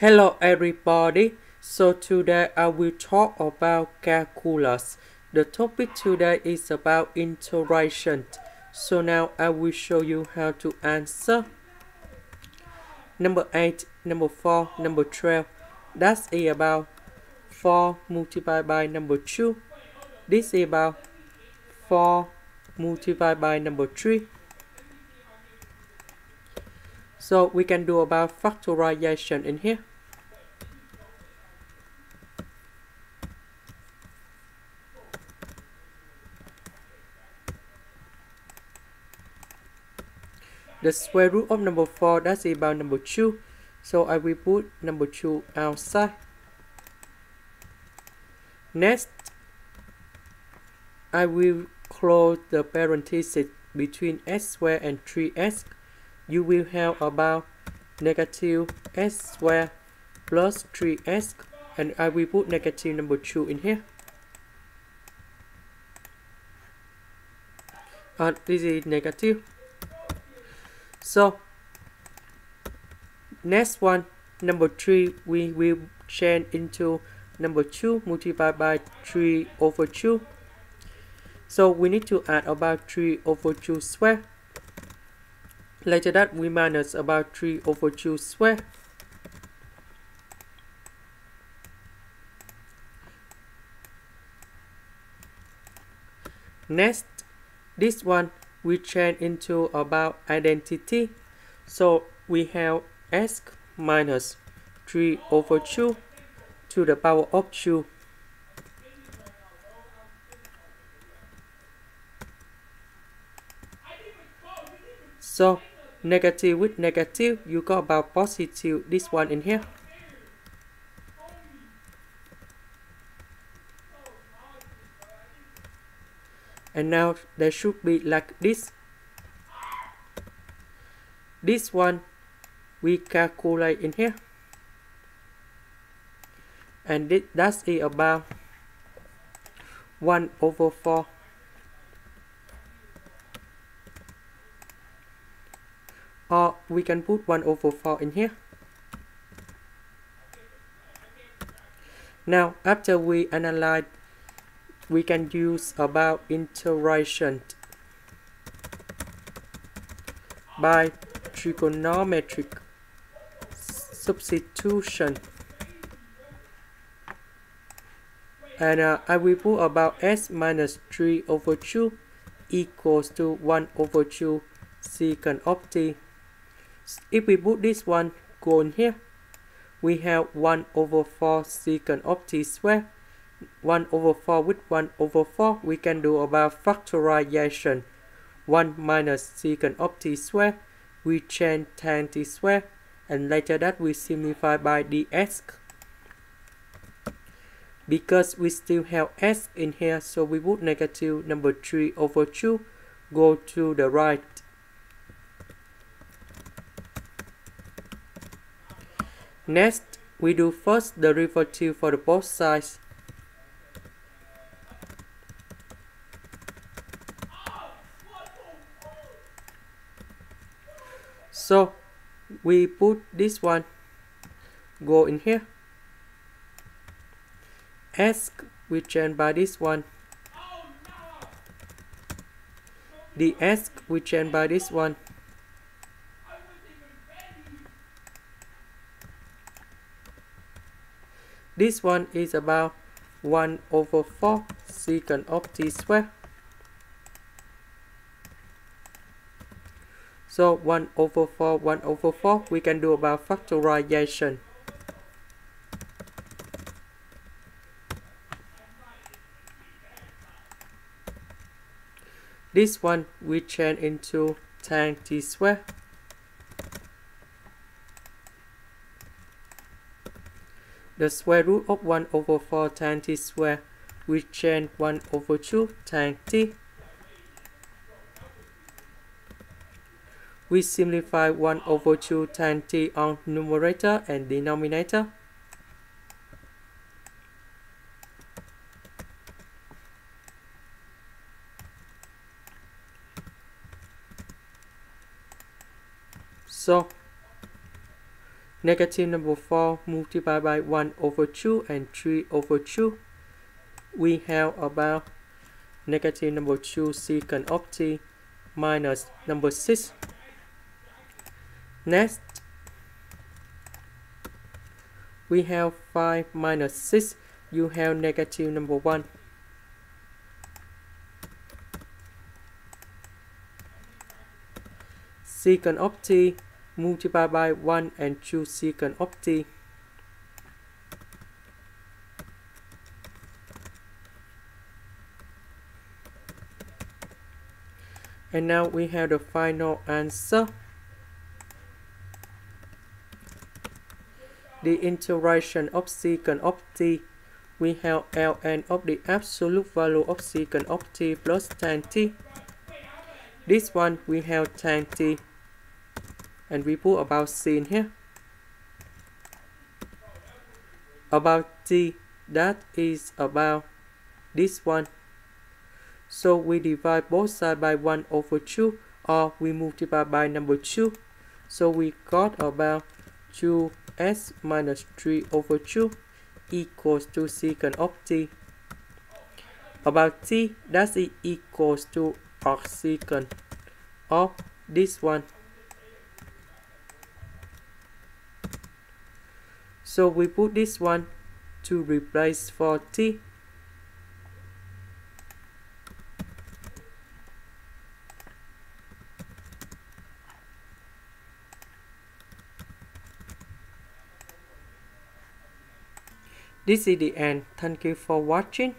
Hello everybody. So today I will talk about calculus. The topic today is about integration. So now I will show you how to answer. Number 8, number 4, number 12. That's about 4 multiplied by number 2. This is about 4 multiplied by number 3. So we can do about factorization in here. The square root of number 4 that's about number 2. So I will put number 2 outside. Next, I will close the parenthesis between s square and 3s. You will have about negative s squared plus 3s and I will put negative number 2 in here. And this is negative. So next one, number 3, we will change into number 2 multiplied by 3 over 2. So we need to add about 3 over 2 square. Later that we minus about 3 over 2 square. Next, this one we change into about identity. So we have s minus 3 over 2 to the power of 2. So negative with negative, you got about positive, this one in here. and now there should be like this. This one we calculate in here. And this, that's it about 1 over 4 or we can put 1 over 4 in here now after we analyze we can use about integration by trigonometric substitution and uh, I will put about s minus 3 over 2 equals to 1 over 2 secant of t. If we put this one in here, we have 1 over 4 secant of t squared 1 over 4 with 1 over 4 we can do about factorization. 1 minus secant of t squared we change tan t squared and later that we simplify by ds because we still have s in here so we put negative number 3 over 2 go to the right next we do first the derivative for the both sides. So we put this one go in here. Ask we change by this one. The ask we change by this one this one is about 1 over 4 secant of t squared So 1 over 4, 1 over 4, we can do about factorization. This one we change into tan t square. The square root of 1 over 4 times t square, we change 1 over 2 times t. we simplify 1 over 2 times t on numerator and denominator. So Negative number 4 multiplied by 1 over 2 and 3 over 2. We have about negative number 2 secant of t minus number 6. Next, we have 5 minus 6. You have negative number 1. Secant of t multiplied by 1 and 2 secant of t. And now we have the final answer. The integration of secant of t, we have ln of the absolute value of secant of t plus tan t. This one we have tan t and we put about in here. About t, that is about this one so we divide both sides by 1 over 2 or we multiply by number 2. So we got about 2s minus 3 over 2 equals to secant of t. About t, that is equals to arcsecant of this one. So we put this one to replace for t This is the end. Thank you for watching.